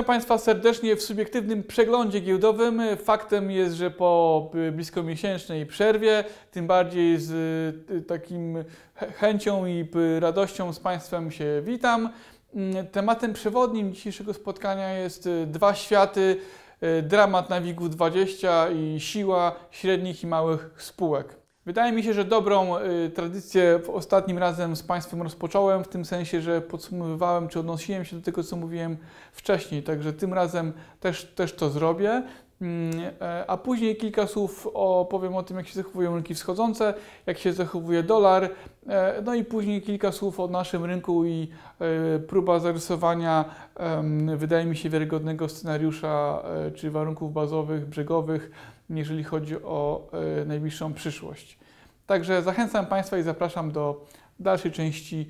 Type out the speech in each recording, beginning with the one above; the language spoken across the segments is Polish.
Witam Państwa serdecznie w subiektywnym przeglądzie giełdowym. Faktem jest, że po blisko miesięcznej przerwie, tym bardziej z y, takim chęcią i radością z Państwem się witam. Mm, tematem przewodnim dzisiejszego spotkania jest y, dwa światy, y, dramat na WIG-20 i siła średnich i małych spółek. Wydaje mi się, że dobrą y, tradycję ostatnim razem z Państwem rozpocząłem, w tym sensie, że podsumowywałem czy odnosiłem się do tego, co mówiłem wcześniej, także tym razem też, też to zrobię. Mm, e, a później kilka słów opowiem o tym, jak się zachowują rynki wschodzące, jak się zachowuje dolar, e, no i później kilka słów o naszym rynku i e, próba zarysowania, wydaje mi się, wiarygodnego scenariusza czy warunków bazowych, brzegowych, jeżeli chodzi o najbliższą przyszłość. Także zachęcam Państwa i zapraszam do dalszej części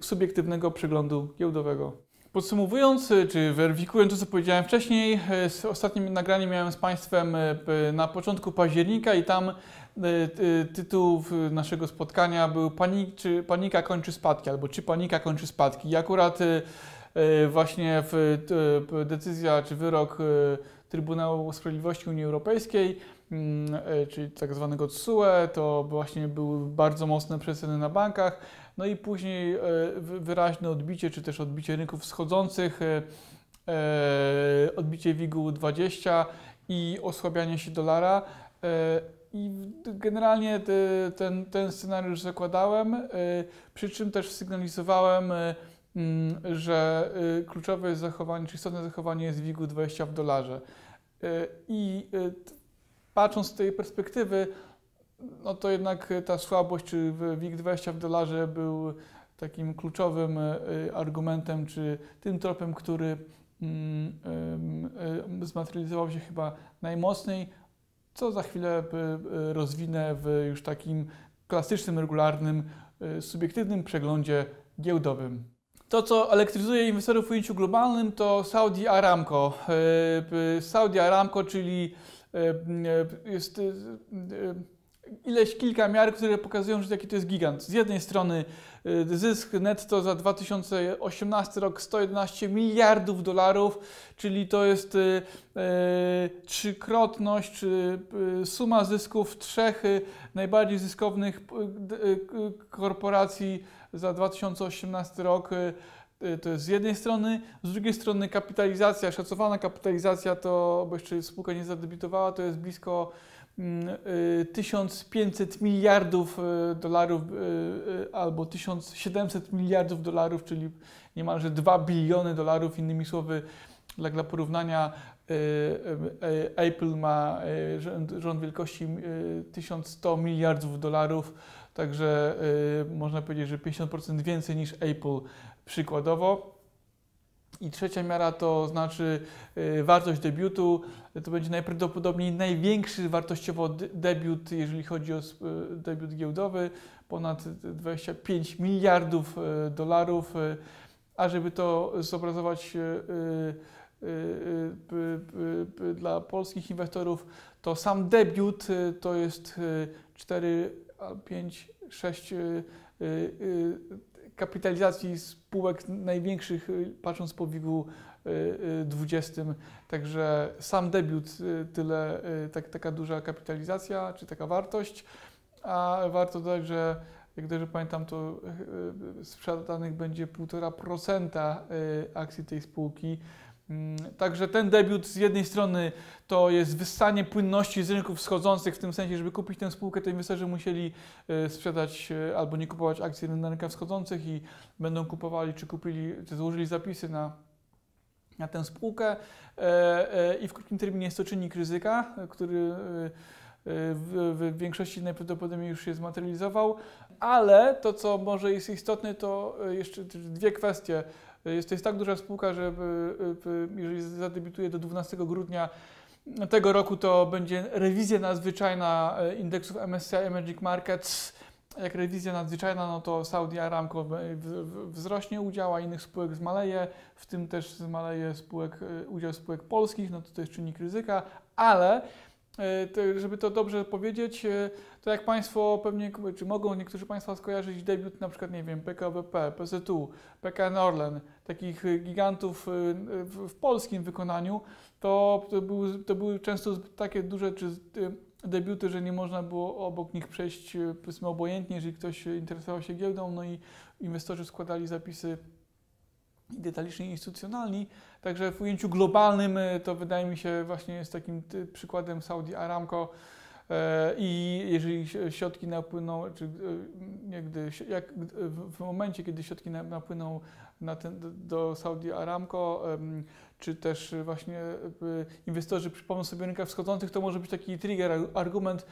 subiektywnego przeglądu giełdowego. Podsumowując, czy weryfikując to, co powiedziałem wcześniej, z ostatnim nagraniem miałem z Państwem na początku października i tam tytuł naszego spotkania był Panik, czy Panika kończy spadki, albo czy Panika kończy spadki. I akurat właśnie w decyzja czy wyrok Trybunału Sprawiedliwości Unii Europejskiej Mm, e, czyli tak zwanego TSUE, to właśnie były bardzo mocne przeceny na bankach, no i później e, wyraźne odbicie, czy też odbicie rynków wschodzących, e, odbicie WIG-u 20 i osłabianie się dolara. I generalnie ten, ten scenariusz zakładałem, przy czym też sygnalizowałem, że kluczowe jest zachowanie, czy istotne zachowanie jest WIG-u 20 w dolarze. I patrząc z tej perspektywy, no to jednak ta słabość, czy WIG20 w dolarze był takim kluczowym argumentem, czy tym tropem, który mm, zmaterializował się chyba najmocniej, co za chwilę rozwinę w już takim klasycznym, regularnym, subiektywnym przeglądzie giełdowym. To, co elektryzuje inwestorów w ujęciu globalnym, to Saudi Aramco. Saudi Aramco, czyli E, e, jest e, ileś kilka miar, które pokazują, że jaki to jest gigant. Z jednej strony zysk netto za 2018 rok 111 miliardów dolarów, czyli to jest trzykrotność, czy suma zysków trzech najbardziej zyskownych korporacji za 2018 rok. Y, to jest z jednej strony, z drugiej strony kapitalizacja, szacowana kapitalizacja to, bo jeszcze spółka nie zadebiutowała, to jest blisko 1500 mm, y, miliardów y, dolarów albo 1700 miliardów dolarów, czyli niemalże 2 biliony dolarów. Innymi słowy, dla, dla porównania, Apple ma rząd wielkości 1100 miliardów dolarów, także można powiedzieć, że 50% więcej niż Apple przykładowo. I trzecia miara to znaczy y, wartość debiutu. To będzie najprawdopodobniej największy wartościowo debiut, jeżeli chodzi o y, debiut giełdowy, ponad 25 miliardów y, dolarów. A żeby to zobrazować dla polskich inwestorów, to sam debiut to jest 4, 5, 6 kapitalizacji spółek największych, y, patrząc po WIG-u 20. Y, y, Także sam debiut tyle, tak, taka duża kapitalizacja, czy taka wartość. A warto dodać, że jak dobrze pamiętam, to sprzedanych będzie 1,5% akcji tej spółki. Mm, także ten debiut z jednej strony to jest wyssanie płynności z rynków wschodzących, w tym sensie, żeby kupić tę spółkę, to inwestorzy musieli e, sprzedać e, albo nie kupować akcji na rynkach wschodzących i będą kupowali, czy kupili, czy złożyli zapisy na, na tę spółkę. E, I w krótkim terminie jest to czynnik ryzyka, który w, większości najprawdopodobniej już się zmaterializował, ale to, co może jest istotne, to jeszcze dwie kwestie jest to jest tak duża spółka, że jeżeli zadebiutuje do 12 grudnia tego roku, to będzie rewizja nadzwyczajna e, indeksów MSCI Emerging Markets. Jak rewizja nadzwyczajna, no to Saudi Aramco wzrośnie udział, a innych spółek zmaleje, w tym też zmaleje spółek, e, udział spółek polskich, no to to jest czynnik ryzyka, ale żeby to dobrze powiedzieć, to jak Państwo pewnie, czy mogą niektórzy Państwa skojarzyć debiut na przykład, nie wiem, PKWP, PZU, PKN Orlen, takich gigantów w, polskim wykonaniu, to, to, były, to były często takie duże czy debiuty, że nie można było obok nich przejść powiedzmy obojętnie, jeżeli ktoś interesował się giełdą, no i inwestorzy składali zapisy detalicznie instytucjonalni. Także w ujęciu globalnym y, to wydaje mi się właśnie jest takim przykładem Saudi Aramco. E, I jeżeli środki napłyną, czy gdy, jak w momencie, kiedy środki napłyną na ten, do Saudi Aramco, czy też właśnie inwestorzy przypomną sobie rynkach wschodzących, to może być taki trigger, argument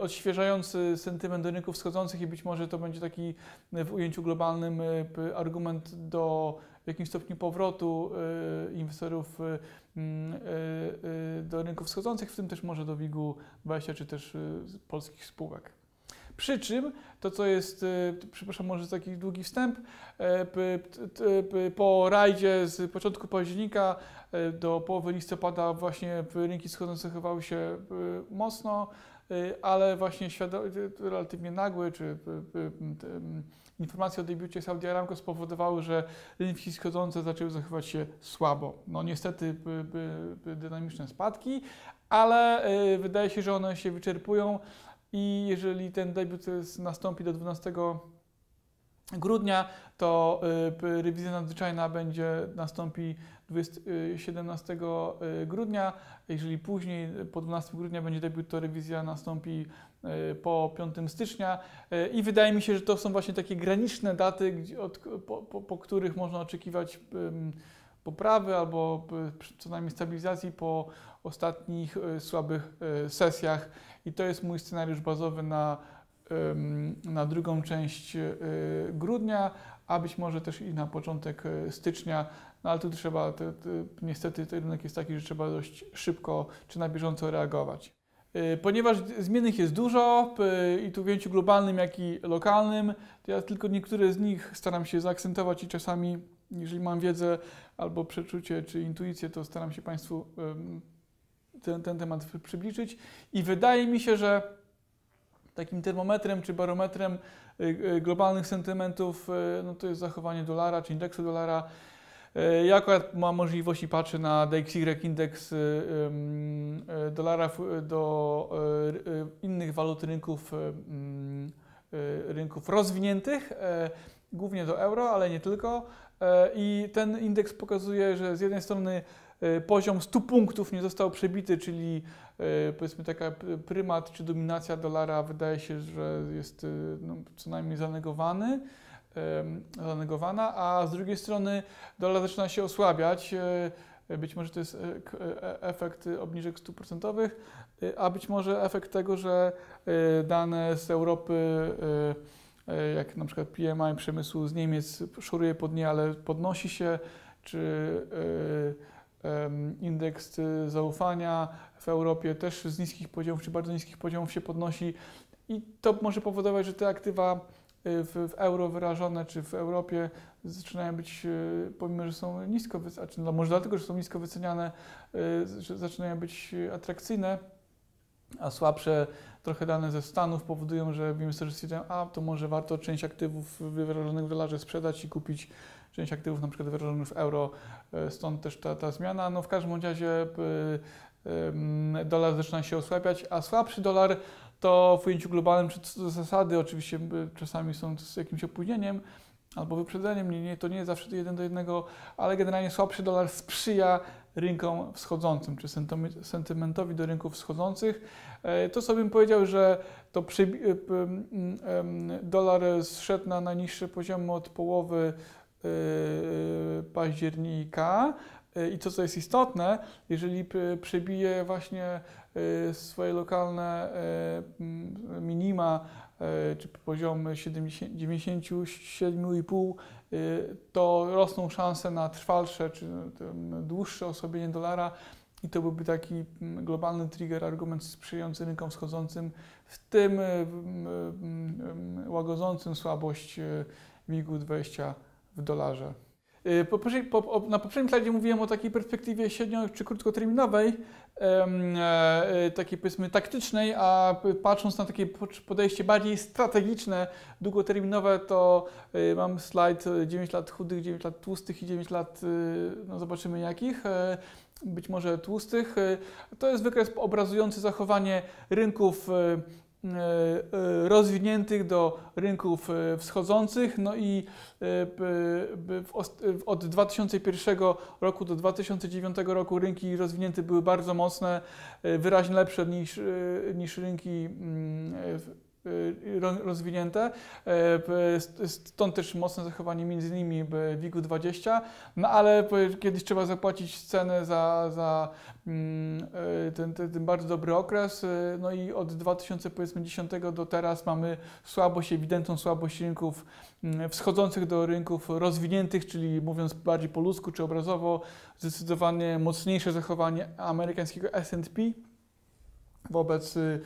odświeżający sentyment do rynków wschodzących i być może to będzie taki w ujęciu globalnym argument do jakimś stopniu powrotu y, inwestorów y, mm, y, do rynków wschodzących, w tym też może do WIG-20 czy też polskich spółek. Przy czym to, co jest, przepraszam, może taki długi wstęp, po rajdzie z początku października do połowy listopada właśnie rynki wschodzące zachowały się mocno, ale właśnie relatywnie nagły, czy informacje o debiucie Saudi Aramco spowodowały, że rynki wschodzące zaczęły zachowywać się słabo. No niestety dynamiczne spadki, ale y, wydaje się, że one się wyczerpują i jeżeli ten debiut nastąpi do 12 grudnia, to y, rewizja nadzwyczajna będzie nastąpi 20, 17 y, grudnia. Jeżeli później, po 12 grudnia będzie debiut, to rewizja nastąpi y, po 5 stycznia. I wydaje mi się, że to są właśnie takie graniczne daty, po, po których można oczekiwać poprawy albo co najmniej stabilizacji po ostatnich słabych sesjach. I to jest mój scenariusz bazowy na na drugą część e, grudnia, a być może też i na początek e, stycznia. No ale tu trzeba, te, te, niestety ten rynek jest taki, że trzeba dość szybko czy na bieżąco reagować. E, ponieważ zmiennych jest dużo i tu w ujęciu globalnym, jak i lokalnym, to ja tylko niektóre z nich staram się zaakcentować i czasami, jeżeli mam wiedzę albo przeczucie czy intuicję, to staram się Państwu ten, ten temat przybliżyć. I wydaje mi się, że takim termometrem czy barometrem y, y, globalnych sentymentów y, no to jest zachowanie dolara czy indeksu dolara. Ja akurat mam możliwości, patrzę na DXY, indeks dolara do innych walut rynków, rynków rozwiniętych, głównie do euro, ale nie tylko. I ten indeks pokazuje, że z jednej strony poziom 100 punktów nie został przebity, czyli e, powiedzmy taka prymat czy dominacja dolara wydaje się, że jest e, no, co najmniej zanegowany, zanegowana, a z drugiej strony dolar zaczyna się osłabiać. Być może to jest efekt obniżek stóp procentowych, a być może efekt tego, że dane z Europy, jak na przykład PMI przemysłu z Niemiec szuruje pod nie, ale podnosi się, czy indeks y, zaufania w Europie też z niskich poziomów czy bardzo niskich poziomów się podnosi. I to może powodować, że te aktywa y, w, w euro wyrażone czy w Europie zaczynają być, y, pomimo że są nisko, znaczy, no może dlatego, że są nisko wyceniane, że zaczynają być atrakcyjne, a słabsze trochę dane ze Stanów powodują, że inwestorzy stwierdzają, a to może warto część aktywów wyrażonych w dolarze sprzedać i kupić część aktywów na przykład wyrażonych w euro, e, stąd też ta, ta zmiana. No w każdym razie e, dolar zaczyna się osłabiać, a słabszy dolar to w ujęciu globalnym, czy zasady oczywiście czasami są z jakimś opóźnieniem, albo wyprzedzeniem, nie, nie, to nie jest zawsze jeden do jednego, ale generalnie słabszy dolar sprzyja rynkom wschodzącym, czy sentymentowi do rynków wschodzących. E, to sobie bym powiedział, że to dolar zszedł na najniższe poziomy od połowy października. Y, I to, co jest istotne, jeżeli przebije właśnie y, swoje lokalne minima, czy poziomy 97,5, to rosną szanse na trwalsze czy dłuższe osłabienie dolara i to byłby taki globalny trigger, argument sprzyjający rynkom wschodzącym, w tym łagodzącym słabość WIG-u 20 w dolarze. Y, na poprzednim slajdzie mówiłem o takiej perspektywie średnio czy krótkoterminowej, e, e, takiej powiedzmy taktycznej, a patrząc na takie podejście bardziej strategiczne, długoterminowe, to y, mam slajd 9 lat chudych, 9 lat tłustych i 9 lat, y, no zobaczymy jakich, e, być może tłustych. To jest wykres obrazujący zachowanie rynków rozwiniętych do rynków e, wschodzących. No i od 2001 roku do 2009 roku rynki rozwinięte były bardzo mocne, wyraźnie lepsze niż, niż rynki mm, rozwinięte. E, stąd też mocne zachowanie między innymi WIG-20, no ale kiedyś trzeba zapłacić cenę za, za mm, ten, ten, bardzo dobry okres. No i od 2010 do teraz mamy słabość, ewidentną słabość rynków mm, wschodzących do rynków rozwiniętych, czyli mówiąc bardziej po ludzku czy obrazowo, zdecydowanie mocniejsze zachowanie amerykańskiego S&P wobec y, Y,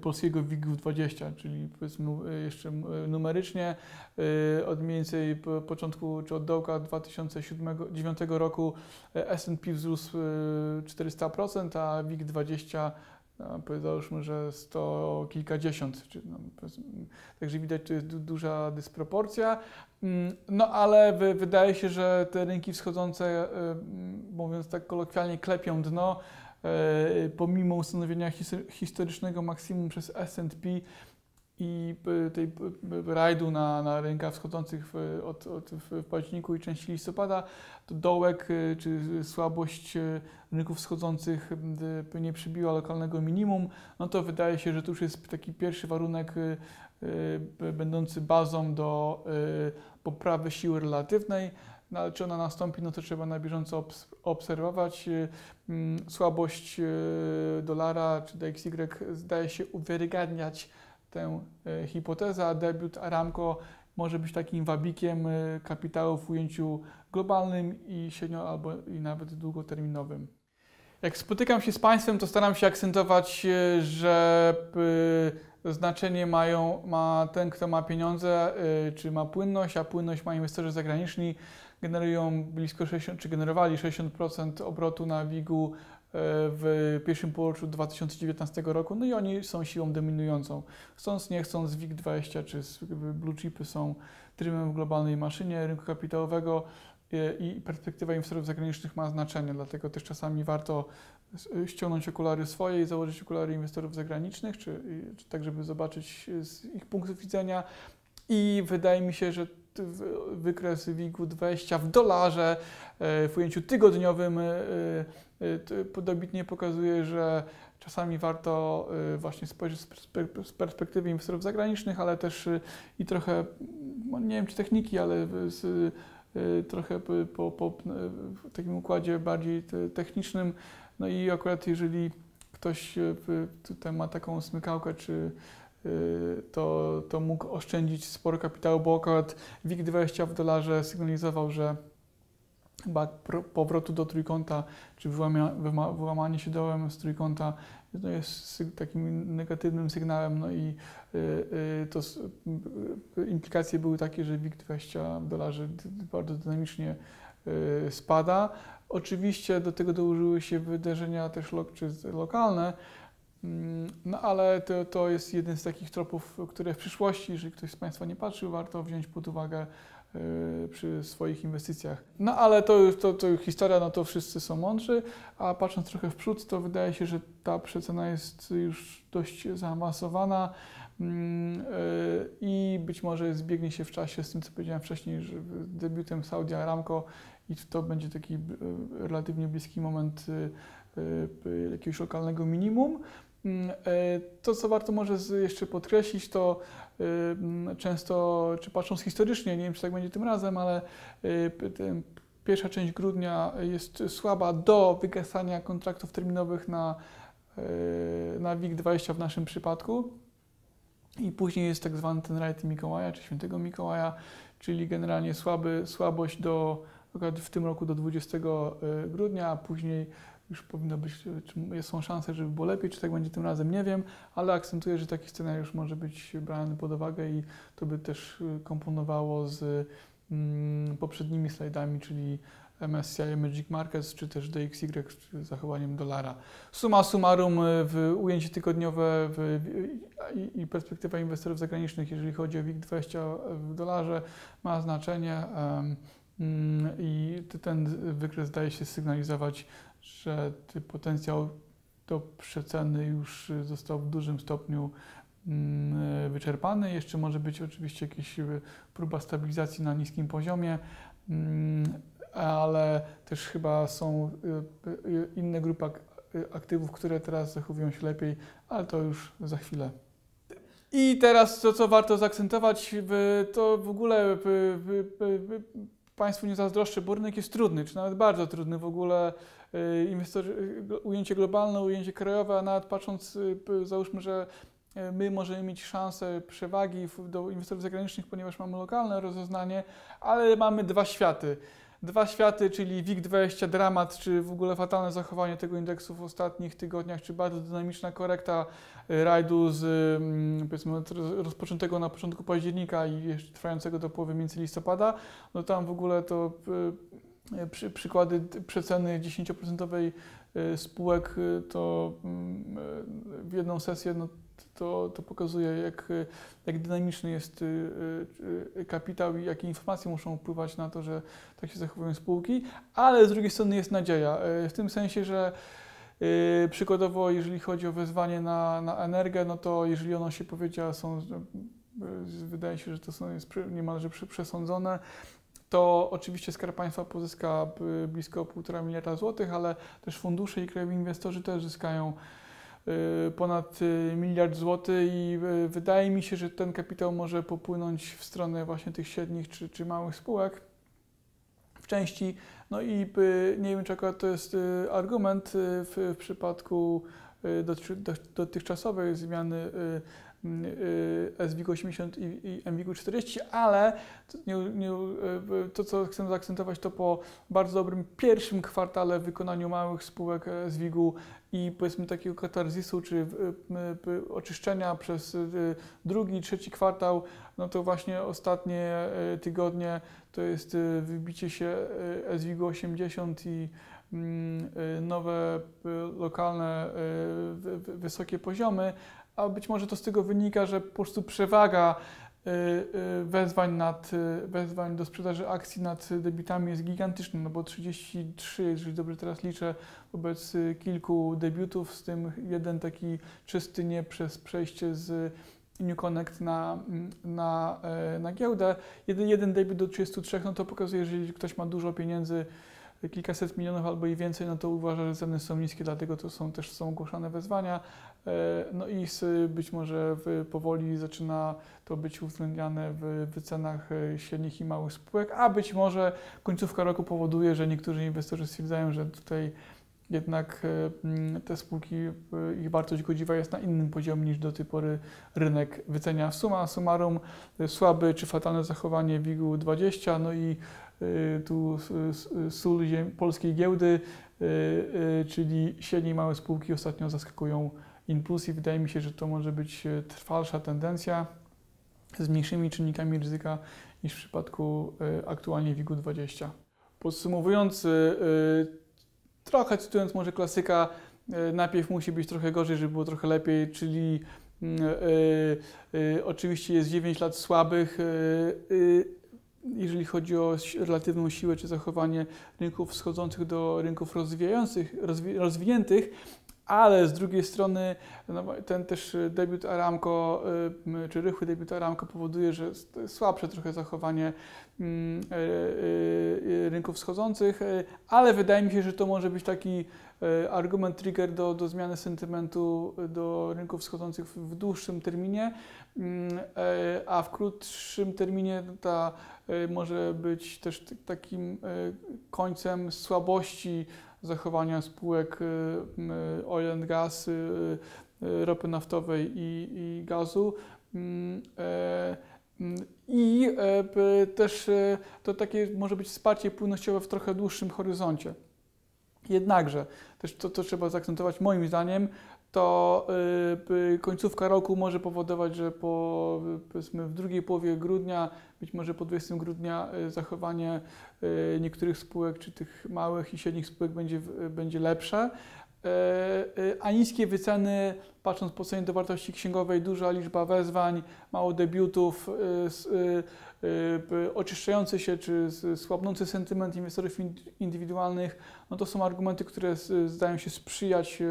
polskiego WIG-20, czyli powiedzmy y, jeszcze y, numerycznie od mniej więcej początku czy od dołka 2009 roku S&P wzrósł 400%, a WIG-20 no, powiedzmy, że sto kilkadziesiąt. No, także widać, że jest du duża dysproporcja. Mm, no ale wydaje się, że te rynki wschodzące, mówiąc tak kolokwialnie, klepią dno. E, pomimo ustanowienia historycznego maksimum przez S&P i e, tej e, rajdu na, na rynkach wschodzących w, od, od, w październiku i części listopada, to dołek czy słabość rynków wschodzących nie przybiła lokalnego minimum, no to wydaje się, że to już jest taki pierwszy warunek będący bazą do poprawy siły relatywnej no ale czy ona nastąpi, no to trzeba na bieżąco obserwować. Y, mm, słabość y, dolara czy DXY zdaje się uwiarygadniać tę y, hipotezę, a debiut Aramco może być takim wabikiem kapitału w ujęciu globalnym i średnio albo i nawet długoterminowym. Jak spotykam się z Państwem, to staram się akcentować, że znaczenie mają, ma ten, kto ma pieniądze, czy ma płynność, a płynność ma inwestorzy zagraniczni generują blisko 60, czy generowali 60% obrotu na WIG-u e, w pierwszym półroczu 2019 roku, no i oni są siłą dominującą. Chcąc, nie chcąc, WIG20 czy blue chipy są trybem w globalnej maszynie rynku kapitałowego e, i perspektywa inwestorów zagranicznych ma znaczenie, dlatego też czasami warto ściągnąć okulary swoje i założyć okulary inwestorów zagranicznych, czy, czy tak, żeby zobaczyć z ich punktu widzenia. I wydaje mi się, że wykres WIG-u 20 w dolarze e, w ujęciu tygodniowym e, e, dobitnie pokazuje, że czasami warto właśnie spojrzeć z perspektywy inwestorów zagranicznych, ale też i trochę, no nie wiem czy techniki, ale z, trochę po, po takim układzie bardziej technicznym. No i akurat jeżeli ktoś tutaj ma taką smykałkę, czy to, to mógł oszczędzić sporo kapitału, bo akurat WIG20 w dolarze sygnalizował, że chyba powrotu do trójkąta, czy wyłamanie się dołem z trójkąta no jest takim negatywnym sygnałem, no i y, y, to implikacje były takie, że WIG20 w dolarze bardzo dynamicznie spada. Oczywiście do tego dołożyły się wydarzenia też lokalne, no ale to, to jest jeden z takich tropów, które w przyszłości, jeżeli ktoś z Państwa nie patrzył, warto wziąć pod uwagę y, przy swoich inwestycjach. No ale to już to, to historia, no to wszyscy są mądrzy, a patrząc trochę w przód, to wydaje się, że ta przecena jest już dość zaawansowana mm, y, i być może zbiegnie się w czasie z tym, co powiedziałem wcześniej, że debiutem Saudi Aramco i to będzie taki y, relatywnie bliski moment jakiegoś lokalnego minimum. Mm, e, to, co warto może jeszcze podkreślić, to y, mm, często, czy patrząc historycznie, nie wiem, czy tak będzie tym razem, ale y, pierwsza część grudnia jest słaba do wygasania kontraktów terminowych na, y, na WIG20 w naszym przypadku. I później jest tak zwany ten rajt Mikołaja, czy Świętego Mikołaja, czyli generalnie słaby, słabość do, w tym roku do 20 grudnia, a później już powinno być, czy są szanse, żeby było lepiej, czy tak będzie tym razem, nie wiem, ale akcentuję, że taki scenariusz może być brany pod uwagę i to by też y, komponowało z mm, poprzednimi slajdami, czyli MSCI Emerging Markets, czy też DXY z zachowaniem dolara. Suma summarum w ujęcie tygodniowe w, i, i perspektywa inwestorów zagranicznych, jeżeli chodzi o WIG20 w dolarze, ma znaczenie um, i ten wykres zdaje się sygnalizować, że potencjał do przeceny już został w dużym stopniu mm, wyczerpany. Jeszcze może być oczywiście jakaś próba stabilizacji na niskim poziomie, mm, ale też chyba są y, y, inne grupy aktywów, które teraz zachowują się lepiej, ale to już za chwilę. I teraz to, co warto zaakcentować, to w ogóle Państwu nie zazdroszczę, bo rynek jest trudny, czy nawet bardzo trudny w ogóle. Y, inwestor, ujęcie globalne, ujęcie krajowe, a nawet patrząc, załóżmy, że my możemy mieć szansę przewagi do inwestorów zagranicznych, ponieważ mamy lokalne rozeznanie, ale mamy dwa światy. Dwa światy, czyli WIG20 dramat, czy w ogóle fatalne zachowanie tego indeksu w ostatnich tygodniach, czy bardzo dynamiczna korekta y, rajdu z mm, powiedzmy rozpoczętego na początku października i jeszcze trwającego do połowy między listopada, no tam w ogóle to y, przy, przykłady przeceny 10% y, spółek to mm, w jedną sesję no, to, to pokazuje, jak, jak dynamiczny jest kapitał i jakie informacje muszą wpływać na to, że tak się zachowują spółki, ale z drugiej strony jest nadzieja, w tym sensie, że przykładowo, jeżeli chodzi o wezwanie na, na energię, no to jeżeli ono się powiedziała, są, wydaje się, że to są, jest niemalże przesądzone, to oczywiście Skarb Państwa pozyska blisko 1,5 miliarda złotych, ale też fundusze i krajowi inwestorzy też zyskają Y, ponad y, miliard złotych i y, wydaje mi się, że ten kapitał może popłynąć w stronę właśnie tych średnich czy, czy małych spółek w części. No i nie wiem, czy akurat to jest argument w, w przypadku dotychczasowej zmiany SWIG-80 i, i MWIG-40, ale to, nie, nie, to, co chcę zaakcentować, to po bardzo dobrym pierwszym kwartale w wykonaniu małych spółek SWIG-u i powiedzmy takiego katarzysu czy oczyszczenia przez drugi, trzeci kwartał, no to właśnie ostatnie tygodnie to jest wybicie się SWIG-80 i mm, nowe lokalne wysokie poziomy, a być może to z tego wynika, że po prostu przewaga y, y, wezwań, nad, y, wezwań do sprzedaży akcji nad debitami jest gigantyczna, no bo 33, jeżeli dobrze teraz liczę, wobec kilku debiutów, z tym jeden taki czysty nie przez przejście z New Connect na, na, na giełdę. Jeden, jeden debiut do 33, no to pokazuje, że jeżeli ktoś ma dużo pieniędzy, kilkaset milionów albo i więcej, no to uważa, że ceny są niskie, dlatego to są też są ogłoszone wezwania. E, no i być może powoli zaczyna to być uwzględniane w wycenach e, średnich i małych spółek, a być może końcówka roku powoduje, że niektórzy inwestorzy stwierdzają, że tutaj jednak e, te spółki, ich wartość godziwa jest na innym poziomie niż do tej pory rynek wycenia. Suma summarum, słabe czy fatalne zachowanie WIG-u 20, no i tu sól polskiej giełdy, czyli średnie i małe spółki ostatnio zaskakują impuls i wydaje mi się, że to może być e, trwalsza tendencja z mniejszymi czynnikami ryzyka niż w przypadku e, aktualnie WIG-u 20. Podsumowując, e, trochę cytując może klasyka, najpierw musi być trochę gorzej, żeby było trochę lepiej, czyli mm, oczywiście jest 9 lat słabych, jeżeli chodzi o relatywną siłę czy zachowanie rynków wschodzących do rynków rozwijających, rozwi rozwiniętych, ale z drugiej strony no, ten też debiut Aramco, y, czy rychły debiut Aramco powoduje, że słabsze trochę zachowanie mm, y, y, rynków wschodzących, ale wydaje mi się, że to może być taki argument, trigger do, do zmiany sentymentu do rynków wschodzących w dłuższym terminie, mm, a w krótszym terminie ta może być też takim końcem słabości zachowania spółek y, y, oil and gas, y, ropy naftowej i, i gazu. Mm, e, mm, I e, też e, to takie może być wsparcie płynnościowe w trochę dłuższym horyzoncie. Jednakże, też to, to trzeba zaakcentować, moim zdaniem, to y, y, końcówka roku może powodować, że po, y, powiedzmy w drugiej połowie grudnia, być może po 20 grudnia zachowanie niektórych spółek, czy tych małych i średnich spółek będzie, będzie lepsze. Y, A niskie wyceny, patrząc po cenie do wartości księgowej, duża liczba wezwań, mało debiutów, oczyszczający się czy słabnący sentyment inwestorów in- indywidualnych, no to są argumenty, które zdają się sprzyjać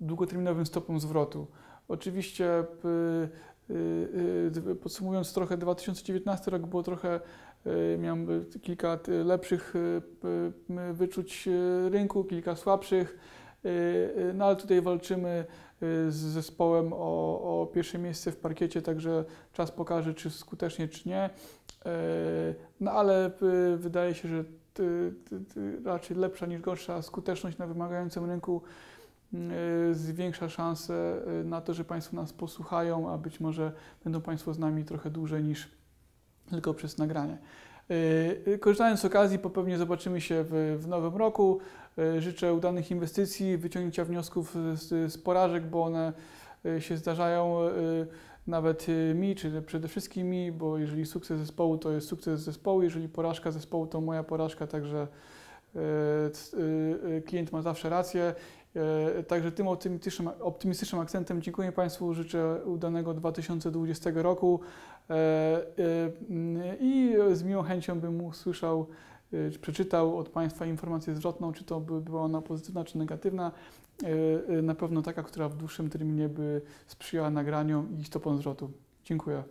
długoterminowym stopom zwrotu. Oczywiście y, y, y, podsumowując trochę 2019 rok było trochę miałem kilka lepszych wyczuć rynku, kilka słabszych, no ale tutaj walczymy z zespołem o, o pierwsze miejsce w parkiecie, także czas pokaże, czy skutecznie, czy nie. No ale wydaje się, że raczej lepsza niż gorsza skuteczność na wymagającym rynku zwiększa szanse y, na to, że Państwo nas posłuchają, a być może będą Państwo z nami trochę dłużej niż tylko przez nagranie. Y, y, Korzystając z okazji, pewnie zobaczymy się w, w nowym roku. Y, Życzę udanych inwestycji, wyciągnięcia wniosków z, z porażek, bo one y, się zdarzają y, nawet y, mi, czy przede wszystkim mi, bo jeżeli sukces zespołu to jest sukces zespołu, jeżeli porażka zespołu to moja porażka, także y, y, y, klient ma zawsze rację. Y, Także tym optymistycznym, optymistycznym akcentem dziękuję Państwu, życzę udanego 2020 roku e, e, i z miłą chęcią bym usłyszał, czy przeczytał od Państwa informację zwrotną, czy to by była ona pozytywna, czy negatywna. E, e, Na pewno taka, która w dłuższym terminie by sprzyjała nagraniom i stopom zwrotu. Dziękuję.